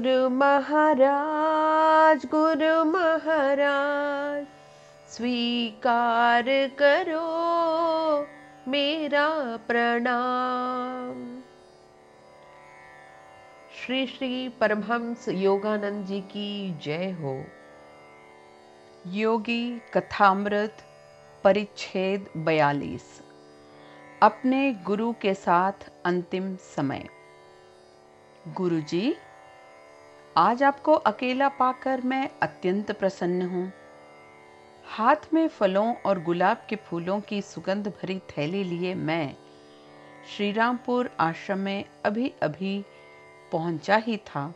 गुरु महाराज गुरु महाराज स्वीकार करो मेरा प्रणाम श्री श्री परमहंस योगानंद जी की जय हो योगी कथामृत परिच्छेद बयालीस अपने गुरु के साथ अंतिम समय गुरु जी आज आपको अकेला पाकर मैं अत्यंत प्रसन्न हूँ। हाथ में फलों और गुलाब के फूलों की सुगंध भरी थैली लिए मैं श्रीरामपुर आश्रम में अभी अभी पहुँचा ही था।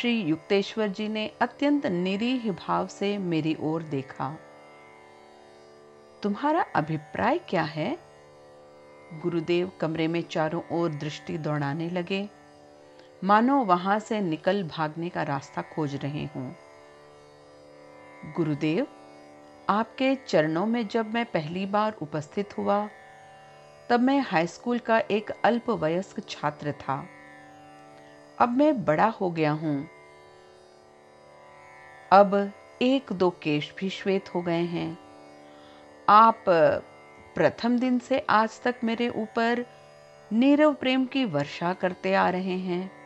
श्री युक्तेश्वर जी ने अत्यंत निरीह भाव से मेरी ओर देखा। तुम्हारा अभिप्राय क्या है? गुरुदेव कमरे में चारों ओर दृष्टि दौड़ाने लगे। मानो वहाँ से निकल भागने का रास्ता खोज रहे हों। गुरुदेव, आपके चरणों में जब मैं पहली बार उपस्थित हुआ, तब मैं हाई स्कूल का एक अल्प वयस्क छात्र था। अब मैं बड़ा हो गया हूँ। अब एक दो केश भी श्वेत हो गए हैं। आप, प्रथम दिन से आज तक मेरे ऊपर नीरव प्रेम की वर्षा करते आ रहे हैं।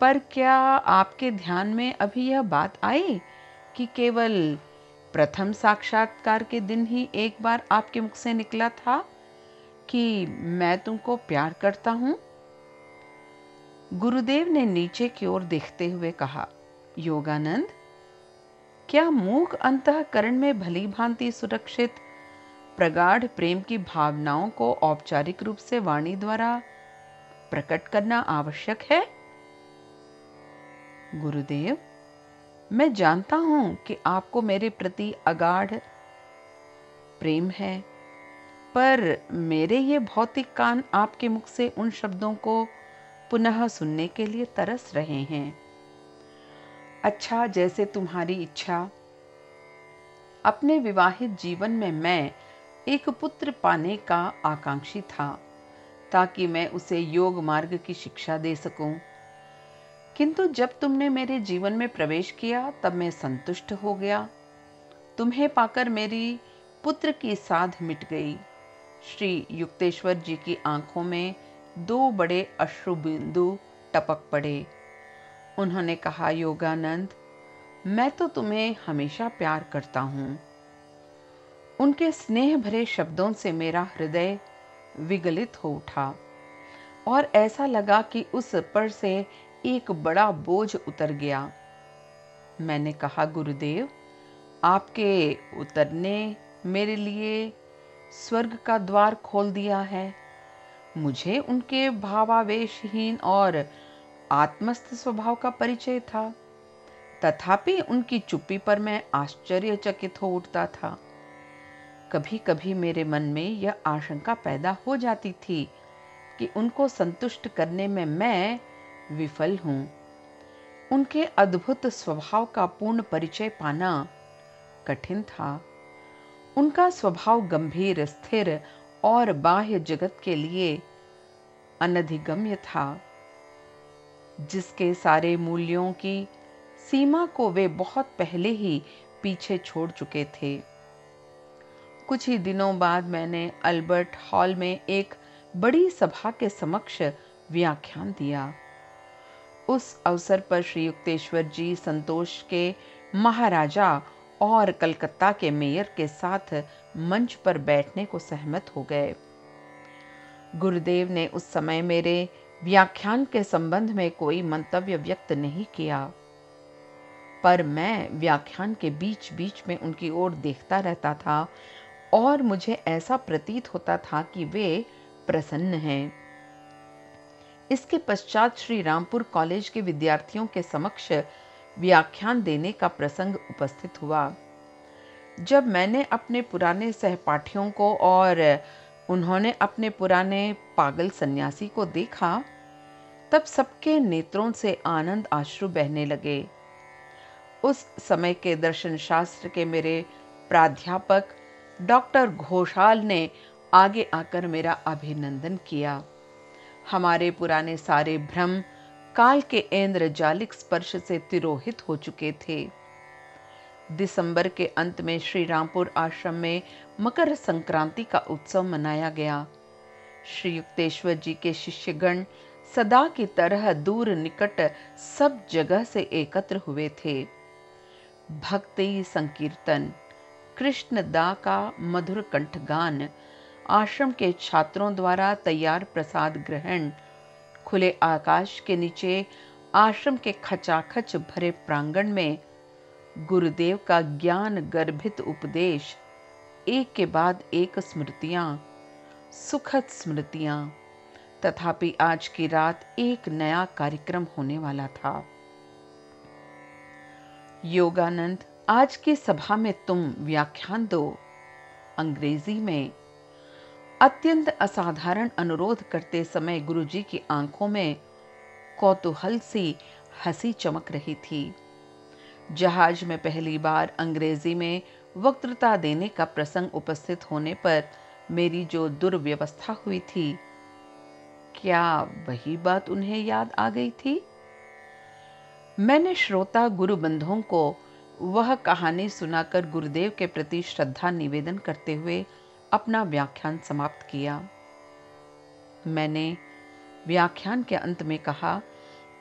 पर क्या आपके ध्यान में अभी यह बात आई कि केवल प्रथम साक्षात्कार के दिन ही एक बार आपके मुख से निकला था कि मैं तुमको प्यार करता हूँ? गुरुदेव ने नीचे की ओर देखते हुए कहा, योगानंद, क्या मूक अंतकरण में भली भांति सुरक्षित, प्रगाढ़ प्रेम की भावनाओं को औपचारिक रूप से वाणी द्वारा प्रकट करना आवश्यक है? गुरुदेव, मैं जानता हूँ कि आपको मेरे प्रति अगाढ़ प्रेम है, पर मेरे ये भौतिक कान आपके मुख से उन शब्दों को पुनः सुनने के लिए तरस रहे हैं। अच्छा जैसे तुम्हारी इच्छा। अपने विवाहित जीवन में मैं एक पुत्र पाने का आकांक्षी था, ताकि मैं उसे योग मार्ग की शिक्षा दे सकूँ। किंतु जब तुमने मेरे जीवन में प्रवेश किया, तब मैं संतुष्ट हो गया। तुम्हें पाकर मेरी पुत्र की साध मिट गई। श्री युक्तेश्वर जी की आँखों में दो बड़े अश्रु बिंदु टपक पड़े। उन्होंने कहा, योगानंद, मैं तो तुम्हें हमेशा प्यार करता हूँ। उनके स्नेह भरे शब्दों से मेरा हृदय विगलित हो उठा। और ऐसा लगा कि उस पर से एक बड़ा बोझ उतर गया। मैंने कहा, गुरुदेव, आपके उतरने मेरे लिए स्वर्ग का द्वार खोल दिया है। मुझे उनके भावावेशहीन और आत्मस्थ स्वभाव का परिचय था। तथापि उनकी चुप्पी पर मैं आश्चर्यचकित हो उठता था। कभी कभी मेरे मन में यह आशंका पैदा हो जाती थी कि उनको संतुष्ट करने में मैं विफल हूँ। उनके अद्भुत स्वभाव का पूर्ण परिचय पाना कठिन था। उनका स्वभाव गंभीर, स्थिर और बाह्य जगत के लिए अनधिगम्य था, जिसके सारे मूल्यों की सीमा को वे बहुत पहले ही पीछे छोड़ चुके थे। कुछ ही दिनों बाद मैंने अल्बर्ट हॉल में एक बड़ी सभा के समक्ष व्याख्यान दिया। उस अवसर पर श्री युक्तेश्वर जी संतोष के महाराजा और कलकत्ता के मेयर के साथ मंच पर बैठने को सहमत हो गए। गुरुदेव ने उस समय मेरे व्याख्यान के संबंध में कोई मंतव्य व्यक्त नहीं किया। पर मैं व्याख्यान के बीच बीच में उनकी ओर देखता रहता था और मुझे ऐसा प्रतीत होता था कि वे प्रसन्न हैं। इसके पश्चात श्री रामपुर कॉलेज के विद्यार्थियों के समक्ष व्याख्यान देने का प्रसंग उपस्थित हुआ। जब मैंने अपने पुराने सहपाठियों को और उन्होंने अपने पुराने पागल सन्यासी को देखा, तब सबके नेत्रों से आनंद आश्रु बहने लगे। उस समय के दर्शन शास्त्र के मेरे प्राध्यापक डॉक्टर घोषाल ने आगे आकर मेरा अभिनंदन किया। हमारे पुराने सारे भ्रम काल के इंद्रजालिक स्पर्श से तिरोहित हो चुके थे। दिसंबर के अंत में श्री रामपुर आश्रम में मकर संक्रांति का उत्सव मनाया गया। श्री युक्तेश्वर जी के शिष्यगण सदा की तरह दूर निकट सब जगह से एकत्र हुए थे। भक्ति संकीर्तन कृष्ण दा का मधुर कंठगान आश्रम के छात्रों द्वारा तैयार प्रसाद ग्रहण। खुले आकाश के नीचे आश्रम के खचाखच भरे प्रांगण में गुरुदेव का ज्ञान गर्भित उपदेश, एक के बाद एक स्मृतियाँ, सुखद स्मृतियाँ, तथापि आज की रात एक नया कार्यक्रम होने वाला था। योगानंद, आज की सभा में तुम व्याख्यान दो। अंग्रेज़ी में अत्यंत असाधारण अनुरोध करते समय गुरुजी की आँखों में कौतूहल सी हँसी चमक रही थी। जहाज़ में पहली बार अंग्रेज़ी में वक्तृता देने का प्रसंग उपस्थित होने पर मेरी जो दुर्व्यवस्था हुई थी, क्या वही बात उन्हें याद आ गई थी? मैंने श्रोता गुरु बंधुओं को वह कहानी सुनाकर गुरुदेव के प्रति श्रद्धा निवेदन करते हुए अपना व्याख्यान समाप्त किया। मैंने व्याख्यान के अंत में कहा,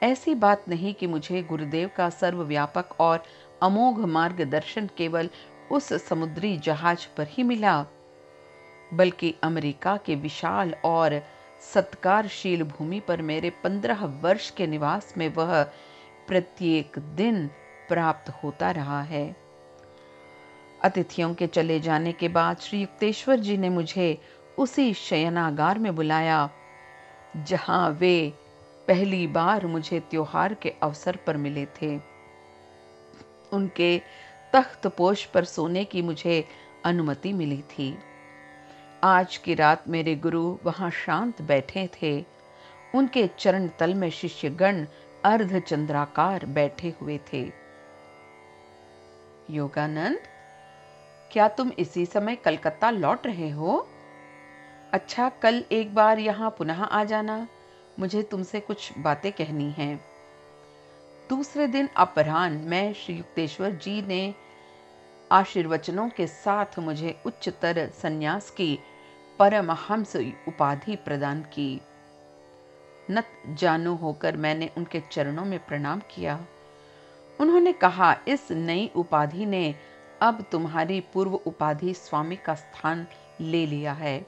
ऐसी बात नहीं कि मुझे गुरुदेव का सर्वव्यापक और अमोघ मार्गदर्शन केवल उस समुद्री जहाज़ पर ही मिला, बल्कि अमेरिका के विशाल और सत्कारशील भूमि पर मेरे पंद्रह वर्ष के निवास में वह प्रत्येक दिन प्राप्त होता रहा है। अतिथियों के चले जाने के बाद श्री युक्तेश्वर जी ने मुझे उसी शयनागार में बुलाया। जहाँ वे पहली बार मुझे त्योहार के अवसर पर मिले थे। उनके तख्त पोष पर सोने की मुझे अनुमति मिली थी। आज की रात मेरे गुरु वहाँ शांत बैठे थे। उनके चरण तल में शिष्यगण अर्धचंद्राकार बैठे हुए थे। योगानंद? क्या तुम इसी समय कलकत्ता लौट रहे हो? अच्छा कल एक बार यहाँ पुनः आ जाना। मुझे तुमसे कुछ बातें कहनी हैं। दूसरे दिन अपराह्न में श्री युक्तेश्वर जी ने आशीर्वचनों के साथ मुझे उच्चतर संन्यास की परमहंस उपाधि प्रदान की। नत जानू होकर मैंने उनके चरणों में प्रणाम किया। उन्होंने कहा, इस नई उपाधि ने अब तुम्हारी पूर्व उपाधि स्वामी का स्थान ले लिया है।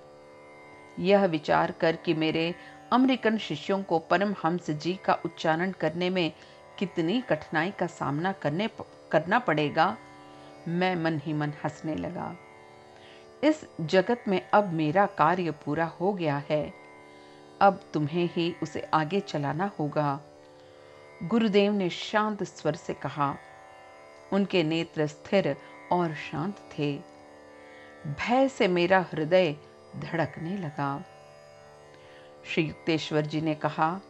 यह विचार कर कि मेरे अमेरिकन शिष्यों को परमहंस जी का उच्चारण करने में कितनी कठिनाई का सामना करने करना पड़ेगा, मैं मन ही मन हंसने लगा। इस जगत में अब मेरा कार्य पूरा हो गया है। अब तुम्हें ही उसे आगे चलाना होगा। गुरुदेव ने शांत स्वर से कहा, उनके नेत्र स्थिर और शांत थे। भय से मेरा हृदय धड़कने लगा। श्री युक्तेश्वर जी ने कहा,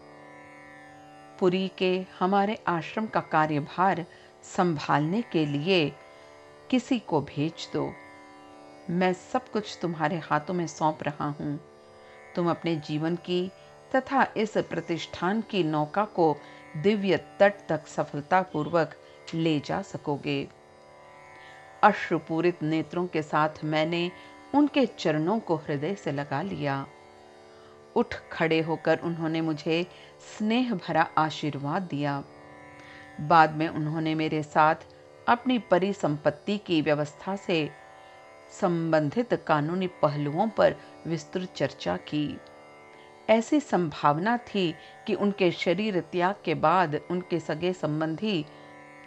पुरी के हमारे आश्रम का कार्यभार संभालने के लिए किसी को भेज दो। मैं सब कुछ तुम्हारे हाथों में सौंप रहा हूँ। तुम अपने जीवन की तथा इस प्रतिष्ठान की नौका को दिव्य तट तक सफलतापूर्वक ले जा सकोगे। अश्रुपूरित नेत्रों के साथ मैंने उनके चरणों को हृदय से लगा लिया। उठ खड़े होकर उन्होंने मुझे स्नेह भरा आशीर्वाद दिया। बाद में उन्होंने मेरे साथ अपनी परिसंपत्ति की व्यवस्था से संबंधित कानूनी पहलुओं पर विस्तृत चर्चा की। ऐसी संभावना थी कि उनके शरीर त्याग के बाद उनके सगे संबंधी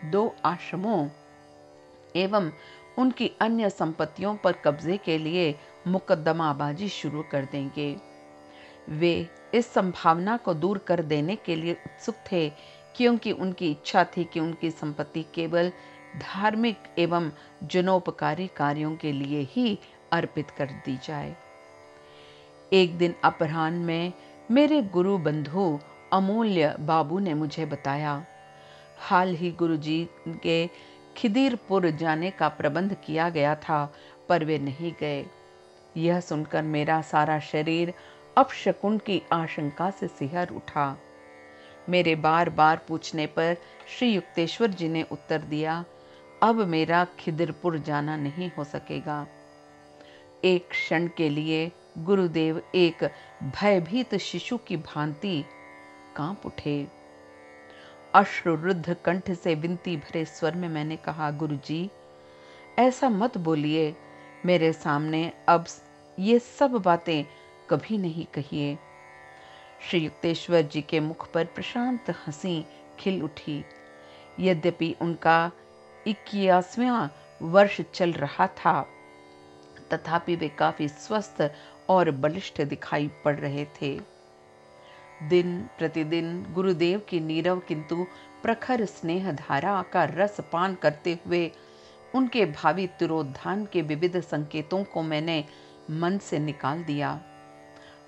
दो आश्रमों एवं उनकी अन्य संपत्तियों पर कब्जे के लिए मुकदमाबाजी शुरू कर देंगे। वे इस संभावना को दूर कर देने के लिए उत्सुक थे, क्योंकि उनकी इच्छा थी कि उनकी संपत्ति केवल धार्मिक एवं जनोपकारी कार्यों के लिए ही अर्पित कर दी जाए। एक दिन अपराह्न में मेरे गुरु बंधु अमूल्य बाबू ने मुझे बताया, हाल ही गुरुजी के खिदीरपुर जाने का प्रबंध किया गया था, पर वे नहीं गए। यह सुनकर मेरा सारा शरीर अपशकुन की आशंका से सिहर उठा। मेरे बार बार पूछने पर श्री युक्तेश्वर जी ने उत्तर दिया, अब मेरा खिदरपुर जाना नहीं हो सकेगा। एक क्षण के लिए गुरुदेव एक भयभीत शिशु की भांति काँप उठे। अश्रुरुद्ध कंठ से विनती भरे स्वर में मैंने कहा गुरु जी ऐसा मत बोलिए। मेरे सामने अब ये सब बातें कभी नहीं कहिए। श्री युक्तेश्वर जी के मुख पर प्रशांत हँसी खिल उठी। यद्यपि उनका इक्यासवां वर्ष चल रहा था, तथापि वे काफ़ी स्वस्थ और बलिष्ठ दिखाई पड़ रहे थे। दिन प्रतिदिन गुरुदेव की नीरव किंतु प्रखर स्नेह धारा का रस पान करते हुए, उनके भावी तिरोधान के विविध संकेतों को मैंने मन से निकाल दिया।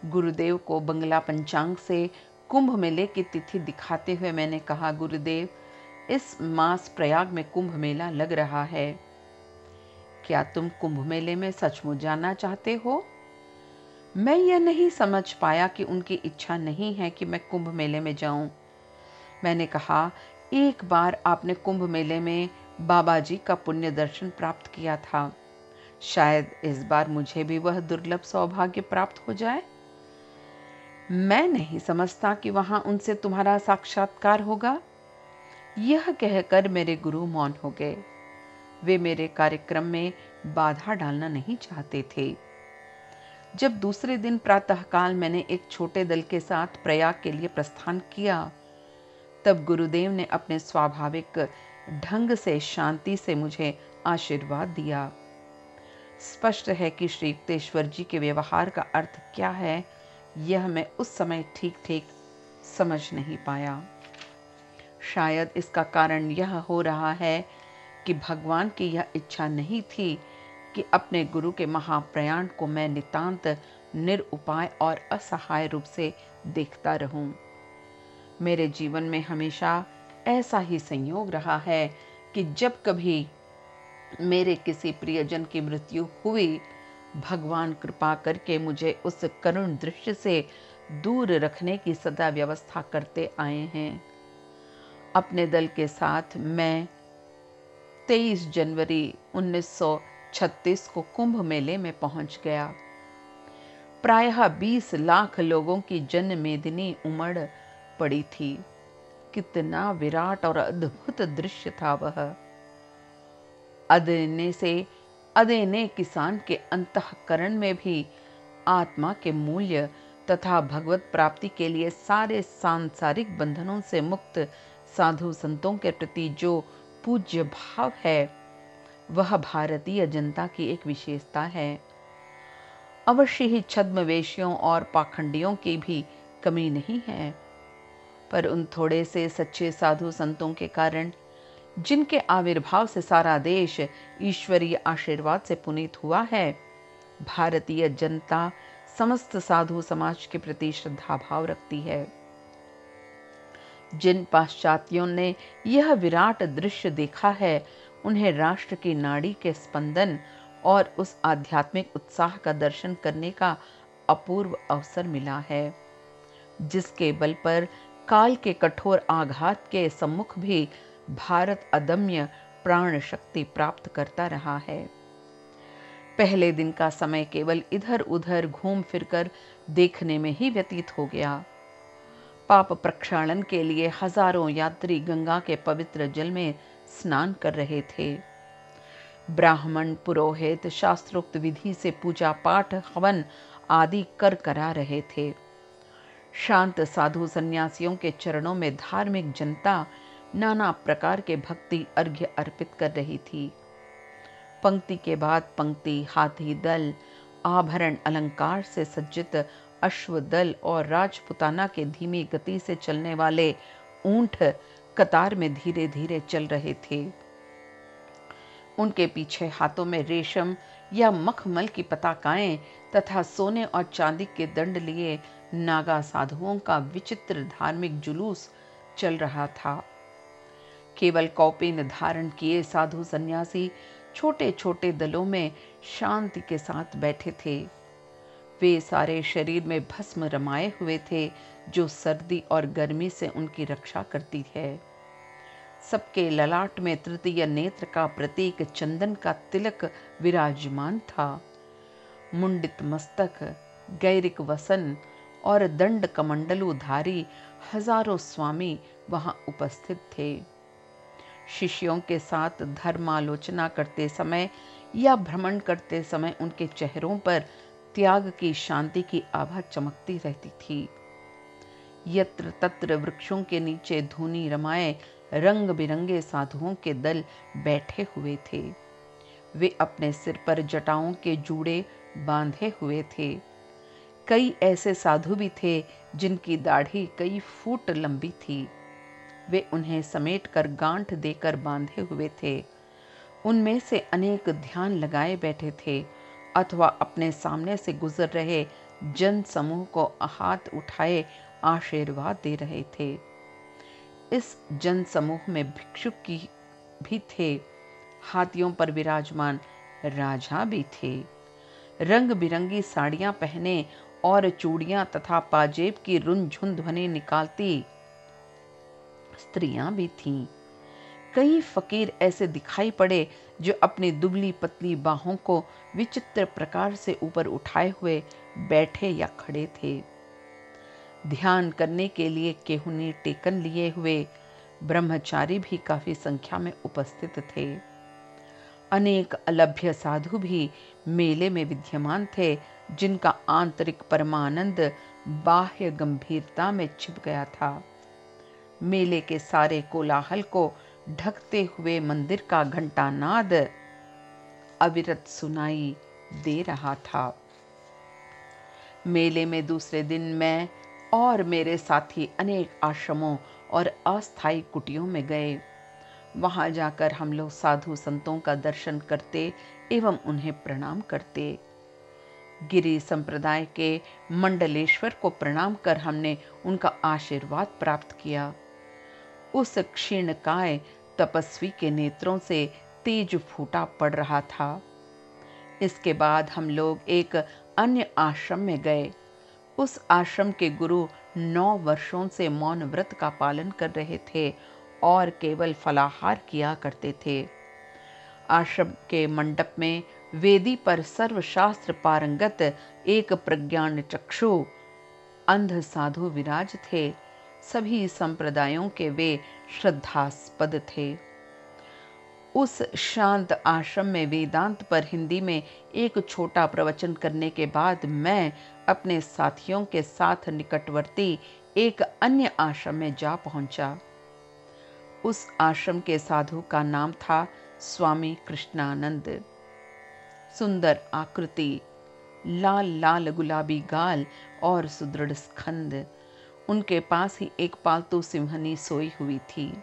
गुरुदेव को बंगला पंचांग से कुंभ मेले की तिथि दिखाते हुए मैंने कहा, गुरुदेव, इस मास प्रयाग में कुंभ मेला लग रहा है। क्या तुम कुंभ मेले में सचमुच जाना चाहते हो? मैं यह नहीं समझ पाया कि उनकी इच्छा नहीं है कि मैं कुंभ मेले में जाऊँ। मैंने कहा, एक बार आपने कुंभ मेले में बाबा जी का पुण्य दर्शन प्राप्त किया था। शायद इस बार मुझे भी वह दुर्लभ सौभाग्य प्राप्त हो जाए? मैं नहीं समझता कि वहाँ उनसे तुम्हारा साक्षात्कार होगा। यह कहकर मेरे गुरु मौन हो गए। वे मेरे कार्यक्रम में बाधा डालना नहीं चाहते थे। जब दूसरे दिन प्रातःकाल मैंने एक छोटे दल के साथ प्रयाग के लिए प्रस्थान किया, तब गुरुदेव ने अपने स्वाभाविक ढंग से शांति से मुझे आशीर्वाद दिया। स्पष्ट है कि श्री युक्तेश्वर जी के व्यवहार का अर्थ क्या है, यह मैं उस समय ठीक ठीक समझ नहीं पाया। शायद इसका कारण यह हो रहा है कि भगवान की यह इच्छा नहीं थी कि अपने गुरु के महाप्रयाण को मैं नितांत निरुपाय और असहाय रूप से देखता रहूँ। मेरे जीवन में हमेशा ऐसा ही संयोग रहा है कि जब कभी मेरे किसी प्रियजन की मृत्यु हुई, भगवान कृपा करके मुझे उस करुण दृश्य से दूर रखने की सदा व्यवस्था करते आए हैं अपने दल के साथ मैं 23 जनवरी 1936 को कुंभ मेले में पहुँच गया। प्रायः 20 लाख लोगों की जन मेदिनी उमड़ पड़ी थी। कितना विराट और अद्भुत दृश्य था वह। अदने से, अदेने किसान के अंतकरण में भी आत्मा के मूल्य तथा भगवत प्राप्ति के लिए सारे सांसारिक बंधनों से मुक्त साधु संतों के प्रति जो पूज्य भाव है वह भारतीय जनता की एक विशेषता है। अवश्य ही छद्मवेशियों और पाखंडियों की भी कमी नहीं है। पर उन थोड़े से सच्चे साधु संतों के कारण, जिनके आविर्भाव से सारा देश ईश्वरीय आशीर्वाद से पुनीत हुआ है, भारतीय जनता समस्त साधु समाज के प्रति श्रद्धा भाव रखती है। जिन पाश्चात्यों ने यह विराट दृश्य देखा है उन्हें राष्ट्र की नाड़ी के स्पंदन और उस आध्यात्मिक उत्साह का दर्शन करने का अपूर्व अवसर मिला है, जिसके बल पर काल के कठोर आघात के सम्मुख भी भारत अदम्य प्राण शक्ति प्राप्त करता रहा है। पहले दिन का समय केवल इधर उधर घूम फिरकर देखने में ही व्यतीत हो गया। पाप प्रक्षालन के लिए हज़ारों यात्री गंगा के पवित्र जल में स्नान कर रहे थे। ब्राह्मण, पुरोहित, शास्त्रोक्त विधि से पूजा पाठ, हवन आदि कर करा रहे थे। शांत साधु सन्यासियों के चरणों में धार्मिक जनता नाना प्रकार के भक्ति अर्घ्य अर्पित कर रही थी। पंक्ति के बाद पंक्ति, हाथी दल, आभरण अलंकार से सज्जित अश्व दल और राजपुताना के धीमी गति से चलने वाले ऊँट कतार में धीरे धीरे चल रहे थे। उनके पीछे हाथों में रेशम या मखमल की पताकाएँ तथा सोने और चांदी के दंड लिए नागा साधुओं का विचित्र धार्मिक जुलूस चल रहा था। केवल कौपिन धारण किए साधु सन्यासी छोटे छोटे दलों में शांति के साथ बैठे थे। वे सारे शरीर में भस्म रमाए हुए थे जो सर्दी और गर्मी से उनकी रक्षा करती है। सबके ललाट में तृतीय नेत्र का प्रतीक चंदन का तिलक विराजमान था। मुंडित मस्तक, गैरिक वसन और दंड कमंडलुधारी हज़ारों स्वामी वहाँ उपस्थित थे। शिष्यों के साथ धर्मालोचना करते समय या भ्रमण करते समय उनके चेहरों पर त्याग की शांति की आभा चमकती रहती थी। यत्र तत्र वृक्षों के नीचे धुनी रमाए रंग बिरंगे साधुओं के दल बैठे हुए थे। वे अपने सिर पर जटाओं के जूड़े बांधे हुए थे। कई ऐसे साधु भी थे जिनकी दाढ़ी कई फुट लंबी थी। वे उन्हें समेट कर गांठ देकर बांधे हुए थे। उनमें से अनेक ध्यान लगाए बैठे थे अथवा अपने सामने से गुजर रहे जन समूह को हाथ उठाए आशीर्वाद दे रहे थे। इस जन समूह में भिक्षुक की भी थे। हाथियों पर विराजमान राजा भी थे। रंग बिरंगी साड़ियाँ पहने और चूड़ियाँ तथा पाजेब की रुनझुन ध्वनि निकालती स्त्रियाँ भी थीं। कई फकीर ऐसे दिखाई पड़े जो अपनी दुबली पतली बाहों को विचित्र प्रकार से ऊपर उठाए हुए बैठे या खड़े थे। ध्यान करने के लिए केहुनी टेकन लिए हुए। ब्रह्मचारी भी काफ़ी संख्या में उपस्थित थे। अनेक अलभ्य साधु भी मेले में विद्यमान थे, जिनका आंतरिक परमानंद बाह्य गंभीरता में छिप गया था। मेले के सारे कोलाहल को ढकते हुए मंदिर का घंटानाद अविरत सुनाई दे रहा था। मेले में दूसरे दिन मैं और मेरे साथी अनेक आश्रमों और अस्थायी कुटियों में गए। वहाँ जाकर हम लोग साधु संतों का दर्शन करते एवं उन्हें प्रणाम करते। गिरी संप्रदाय के मंडलेश्वर को प्रणाम कर हमने उनका आशीर्वाद प्राप्त किया। उस क्षीण काय तपस्वी के नेत्रों से तेज फूटा पड़ रहा था। इसके बाद हम लोग एक अन्य आश्रम में गए। उस आश्रम के गुरु नौ वर्षों से मौन व्रत का पालन कर रहे थे और केवल फलाहार किया करते थे। आश्रम के मंडप में वेदी पर सर्वशास्त्र पारंगत एक प्रज्ञान चक्षु, अंध साधु विराज थे। सभी संप्रदायों के वे श्रद्धास्पद थे। उस शांत आश्रम में वेदांत पर हिंदी में एक छोटा प्रवचन करने के बाद मैं अपने साथियों के साथ निकटवर्ती एक अन्य आश्रम में जा पहुँचा। उस आश्रम के साधु का नाम था स्वामी कृष्णानंद। सुंदर आकृति, लाल लाल गुलाबी गाल और सुदृढ़ स्कंद। उनके पास ही एक पालतू सिंहनी सोई हुई थी।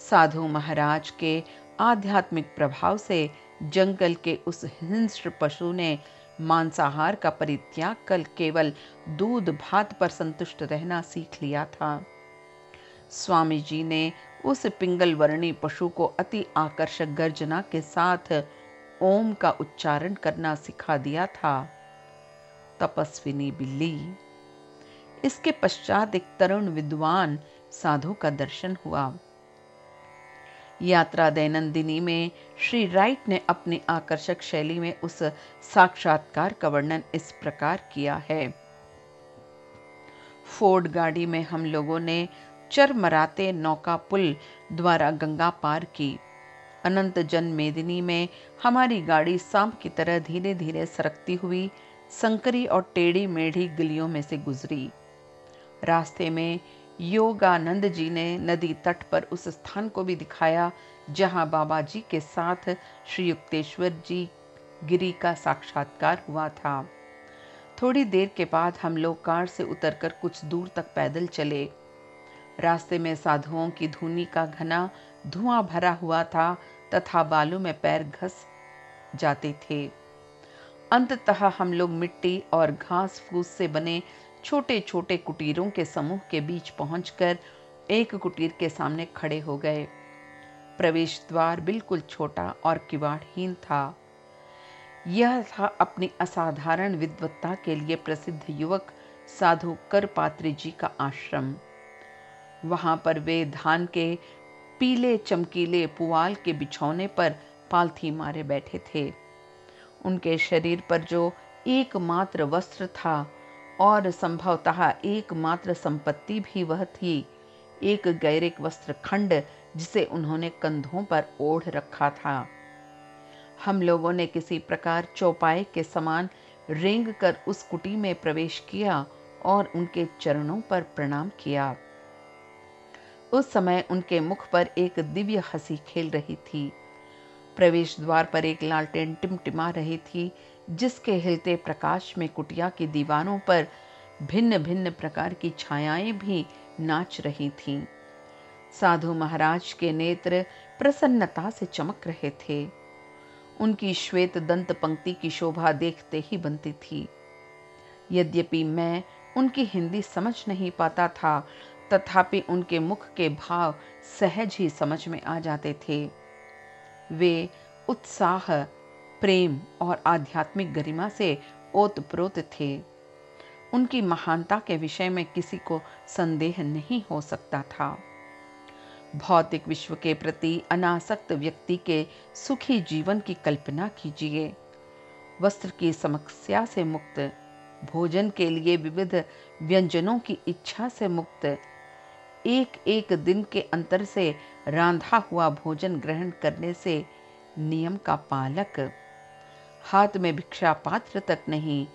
साधु महाराज के आध्यात्मिक प्रभाव से जंगल के उस हिंस्र पशु ने मांसाहार का परित्याग कर केवल दूध भात पर संतुष्ट रहना सीख लिया था। स्वामी जी ने उस पिंगल वर्णी पशु को अति आकर्षक गर्जना के साथ ओम का उच्चारण करना सिखा दिया था। तपस्विनी बिल्ली, इसके पश्चात एक तरुण विद्वान साधु का दर्शन हुआ। यात्रा दैनंदिनी में श्री राइट ने अपनी आकर्षक शैली में उस साक्षात्कार का वर्णन इस प्रकार किया है। फोर्ड गाड़ी में हम लोगों ने चरमराते नौका पुल द्वारा गंगा पार की। अनंत जन मेदिनी में हमारी गाड़ी सांप की तरह धीरे धीरे सरकती हुई संकरी और टेढ़ी मेढ़ी गलियों में से गुजरी। रास्ते में योगानंद जी ने नदी तट पर उस स्थान को भी दिखाया, जहाँ बाबा जी के साथ श्री युक्तेश्वर जी गिरी का साक्षात्कार हुआ था। थोड़ी देर के बाद हम लोग कार से उतरकर कुछ दूर तक पैदल चले। रास्ते में साधुओं की धुनी का घना धुआँ भरा हुआ था तथा बालू में पैर घस जाते थे। अंततः हम लोग मिट्टी और घास फूस से बने छोटे छोटे कुटीरों के समूह के बीच पहुंचकर एक कुटीर के सामने खड़े हो गए। प्रवेश द्वार बिल्कुल छोटा और किवाड़हीन था। यह था अपनी असाधारण विद्वत्ता के लिए प्रसिद्ध युवक साधु करपात्री जी का आश्रम। वहाँ पर वे धान के पीले चमकीले पुआल के बिछौने पर पालथी मारे बैठे थे। उनके शरीर पर जो एकमात्र वस्त्र था और संभवतः एकमात्र संपत्ति भी वह थी, एक गैरिक वस्त्र खंड जिसे उन्होंने कंधों पर ओढ़ रखा था। हम लोगों ने किसी प्रकार चौपाए के समान रेंग कर उस कुटी में प्रवेश किया और उनके चरणों पर प्रणाम किया। उस समय उनके मुख पर एक दिव्य हँसी खेल रही थी। प्रवेश द्वार पर एक लालटेन टिमटिमा रही थी जिसके हिलते प्रकाश में कुटिया की दीवारों पर भिन्न भिन्न प्रकार की छायाएँ भी नाच रही थीं। साधु महाराज के नेत्र प्रसन्नता से चमक रहे थे। उनकी श्वेत दंत पंक्ति की शोभा देखते ही बनती थी। यद्यपि मैं उनकी हिंदी समझ नहीं पाता था, तथापि उनके मुख के भाव सहज ही समझ में आ जाते थे। वे उत्साह प्रेम और आध्यात्मिक गरिमा से ओतप्रोत थे। उनकी महानता के विषय में किसी को संदेह नहीं हो सकता था। भौतिक विश्व के प्रति अनासक्त व्यक्ति के सुखी जीवन की कल्पना कीजिए। वस्त्र की समस्या से मुक्त, भोजन के लिए विविध व्यंजनों की इच्छा से मुक्त एक एक दिन के अंतर से रांधा हुआ भोजन ग्रहण करने से नियम का पालक हाथ में भिक्षा पात्र तक नहीं,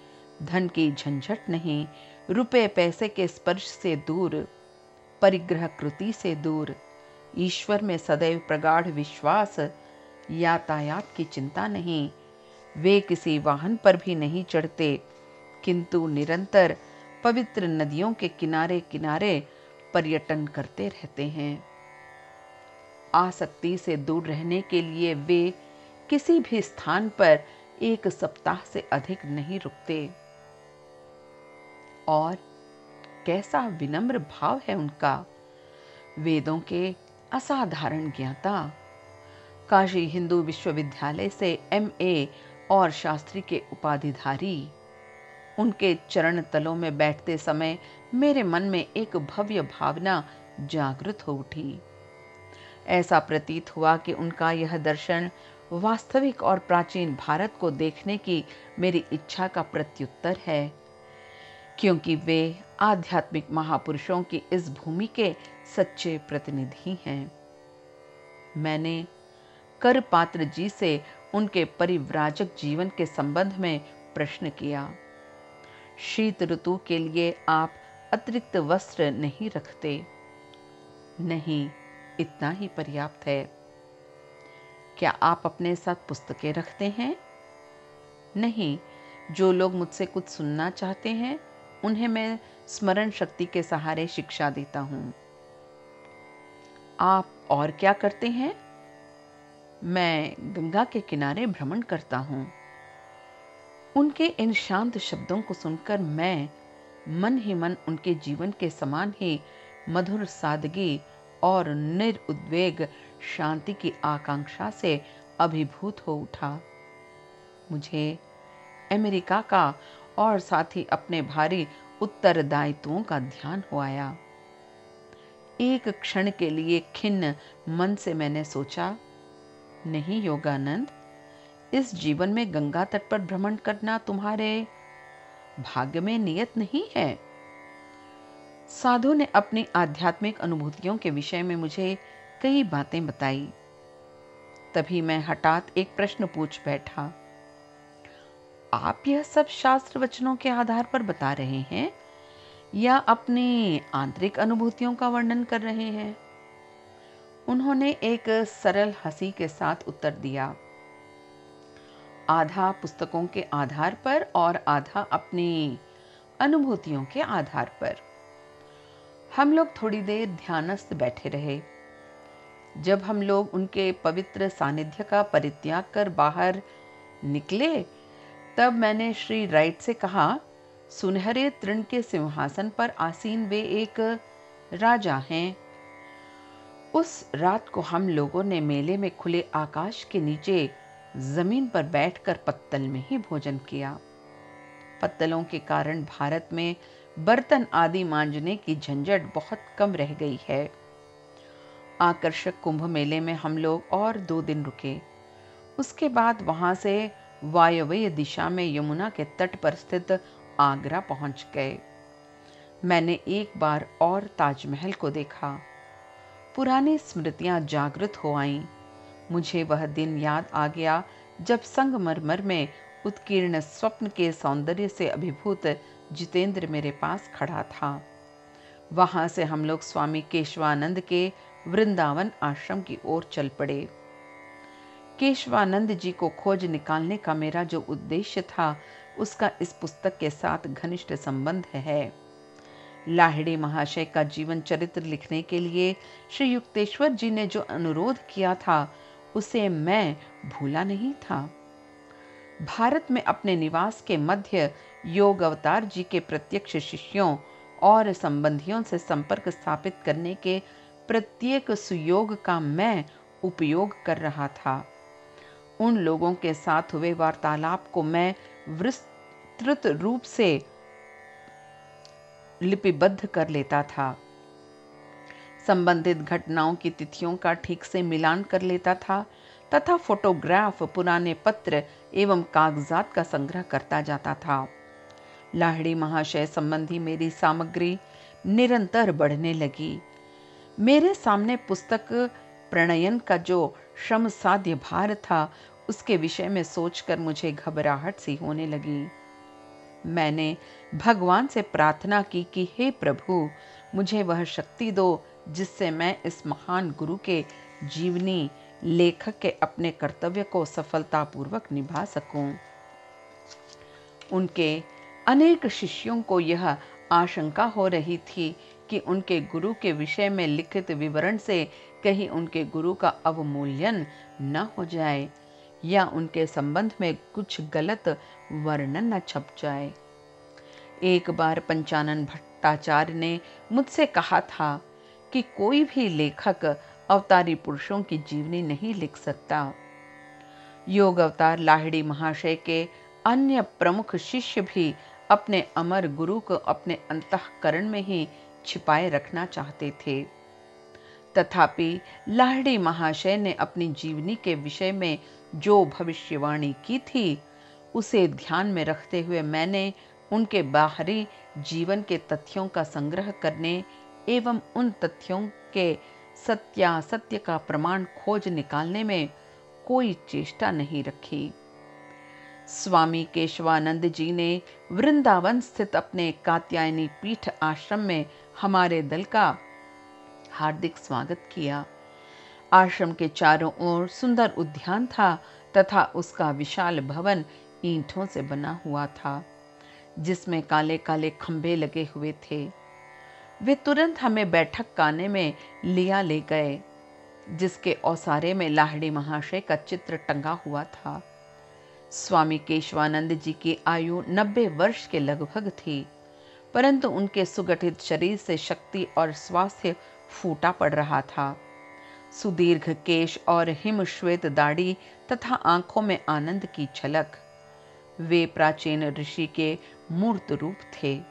धन की झंझट नहीं, रुपए पैसे के स्पर्श से दूर, परिग्रह कृति से दूर, ईश्वर में सदैव प्रगाढ़ विश्वास, यातायात की चिंता नहीं। वे किसी वाहन पर भी नहीं चढ़ते, किंतु निरंतर पवित्र नदियों के किनारे किनारे पर्यटन करते रहते हैं। आसक्ति से दूर रहने के लिए वे किसी भी स्थान पर एक सप्ताह से अधिक नहीं रुकते। और कैसा विनम्र भाव है उनका। वेदों के असाधारण ज्ञाता। काशी हिंदू विश्वविद्यालय से एमए और शास्त्री के उपाधिधारी। उनके चरण तलों में बैठते समय मेरे मन में एक भव्य भावना जागृत हो उठी। ऐसा प्रतीत हुआ कि उनका यह दर्शन वास्तविक और प्राचीन भारत को देखने की मेरी इच्छा का प्रत्युत्तर है। क्योंकि वे आध्यात्मिक महापुरुषों की इस भूमि के सच्चे प्रतिनिधि हैं। मैंने कर पात्र जी से उनके परिव्राजक जीवन के संबंध में प्रश्न किया, शीत ऋतु के लिए आप अतिरिक्त वस्त्र नहीं रखते। नहीं, इतना ही पर्याप्त है। क्या आप अपने साथ पुस्तकें रखते हैं? नहीं। जो लोग मुझसे कुछ सुनना चाहते हैं, उन्हें मैं स्मरण शक्ति के सहारे शिक्षा देता हूँ। आप और क्या करते हैं? मैं गंगा के किनारे भ्रमण करता हूँ। उनके इन शांत शब्दों को सुनकर मैं मन ही मन उनके जीवन के समान ही मधुर सादगी और निरुद्वेग शांति की आकांक्षा से अभिभूत हो उठा। मुझे अमेरिका का और साथ ही अपने भारी उत्तरदायित्वों का ध्यान हो आया। एक क्षण के लिए खिन्न मन से मैंने सोचा, नहीं योगानंद, इस जीवन में गंगा तट पर भ्रमण करना तुम्हारे भाग्य में नियत नहीं है। साधु ने अपनी आध्यात्मिक अनुभूतियों के विषय में मुझे कई बातें बताई। तभी मैं हठात एक प्रश्न पूछ बैठा। आप यह सब शास्त्र वचनों के आधार पर बता रहे हैं या अपनी आंतरिक अनुभूतियों का वर्णन कर रहे हैं? उन्होंने एक सरल हँसी के साथ उत्तर दिया। आधा पुस्तकों के आधार पर और आधा अपनी अनुभूतियों के आधार पर। हम लोग थोड़ी देर ध्यानस्थ बैठे रहे। जब हम लोग उनके पवित्र सानिध्य का परित्याग कर बाहर निकले, तब मैंने श्री राइट से कहा, सुनहरे तृण के सिंहासन पर आसीन वे एक राजा हैं। उस रात को हम लोगों ने मेले में खुले आकाश के नीचे ज़मीन पर बैठकर पत्तल में ही भोजन किया। पत्तलों के कारण भारत में बर्तन आदि मांजने की झंझट बहुत कम रह गई है। आकर्षक कुंभ मेले में हम लोग और दो दिन रुके। उसके बाद वहाँ से वायव्य दिशा में यमुना के तट पर स्थित आगरा पहुँच गए। मैंने एक बार और ताजमहल को देखा। पुरानी स्मृतियाँ जागृत हो आईं। मुझे वह दिन याद आ गया जब संगमरमर में उत्कीर्ण स्वप्न के सौंदर्य से अभिभूत जितेंद्र मेरे पास खड़ा था। वहाँ से हम लोग स्वामी केशवानंद के वृंदावन आश्रम की ओर चल पड़े। केशवानंद जी को खोज निकालने का मेरा जो उद्देश्य था, उसका इस पुस्तक के साथ घनिष्ठ संबंध है। लाहिड़ी महाशय का जीवन चरित्र लिखने के लिए श्री युक्तेश्वर जी ने जो अनुरोध किया था, उसे मैं भूला नहीं था। भारत में अपने निवास के मध्य योग अवतार जी के प्रत्यक्ष शिष्यों और संबंधियों से संपर्क स्थापित करने के प्रत्येक सुयोग का मैं उपयोग कर रहा था। उन लोगों के साथ हुए वार्तालाप को मैं विस्तृत रूप से लिपिबद्ध कर लेता था। संबंधित घटनाओं की तिथियों का ठीक से मिलान कर लेता था तथा फोटोग्राफ, पुराने पत्र एवं कागजात का संग्रह करता जाता था। लाहड़ी महाशय संबंधी मेरी सामग्री निरंतर बढ़ने लगी। मेरे सामने पुस्तक प्रणयन का जो श्रम साध्य भार था, उसके विषय में सोचकर मुझे घबराहट सी होने लगी मैंने भगवान से प्रार्थना की कि, हे प्रभु, मुझे वह शक्ति दो जिससे मैं इस महान गुरु के जीवनी लेखक के अपने कर्तव्य को सफलतापूर्वक निभा सकूँ। उनके अनेक शिष्यों को यह आशंका हो रही थी कि उनके गुरु के विषय में लिखित विवरण से कहीं उनके गुरु का अवमूल्यन न हो जाए, या उनके संबंध में कुछ गलत वर्णन न छप जाए। एक बार पंचानन भट्टाचार्य ने मुझसे कहा था कि कोई भी लेखक अवतारी पुरुषों की जीवनी नहीं लिख सकता। योग अवतार लाहिड़ी महाशय के अन्य प्रमुख शिष्य भी अपने अमर गुरु को अपने अंतकरण में ही छिपाए रखना चाहते थे। तथापि, लाहड़ी महाशय ने अपनी जीवनी के विषय में जो भविष्यवाणी की थी, उसे ध्यान में रखते हुए मैंने उनके बाहरी जीवन के तथ्यों का संग्रह करने एवं उन तथ्यों के सत्यासत्य का प्रमाण खोज निकालने में कोई चेष्टा नहीं रखी। स्वामी केशवानंद जी ने वृंदावन स्थित अपने कात्यायनी पीठ आश्रम में हमारे दल का हार्दिक स्वागत किया। आश्रम के चारों ओर सुंदर उद्यान था तथा उसका विशाल भवन ईंटों से बना हुआ था, जिसमें काले काले खंभे लगे हुए थे। वे तुरंत हमें बैठक काने में लिया ले गए, जिसके औसारे में लाहड़ी महाशय का चित्र टंगा हुआ था। स्वामी केशवानंद जी की आयु नब्बे वर्ष के लगभग थी। परंतु उनके सुगठित शरीर से शक्ति और स्वास्थ्य फूटा पड़ रहा था। सुदीर्घ केश और हिम श्वेत दाढ़ी तथा आँखों में आनंद की झलक। वे प्राचीन ऋषि के मूर्त रूप थे।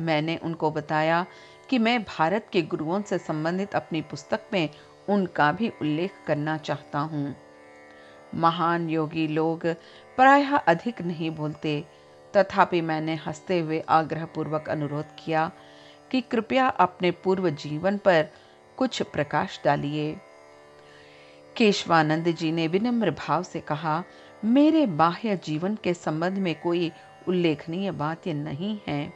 मैंने उनको बताया कि मैं भारत के गुरुओं से संबंधित अपनी पुस्तक में उनका भी उल्लेख करना चाहता हूँ। महान योगी लोग प्रायः अधिक नहीं बोलते। तथापि मैंने हँसते हुए आग्रहपूर्वक अनुरोध किया कि कृपया अपने पूर्व जीवन पर कुछ प्रकाश डालिए। केशवानंद जी ने विनम्र भाव से कहा, मेरे बाह्य जीवन के संबंध में कोई उल्लेखनीय बात नहीं है।